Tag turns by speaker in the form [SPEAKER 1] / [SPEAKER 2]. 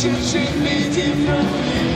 [SPEAKER 1] Just 风雨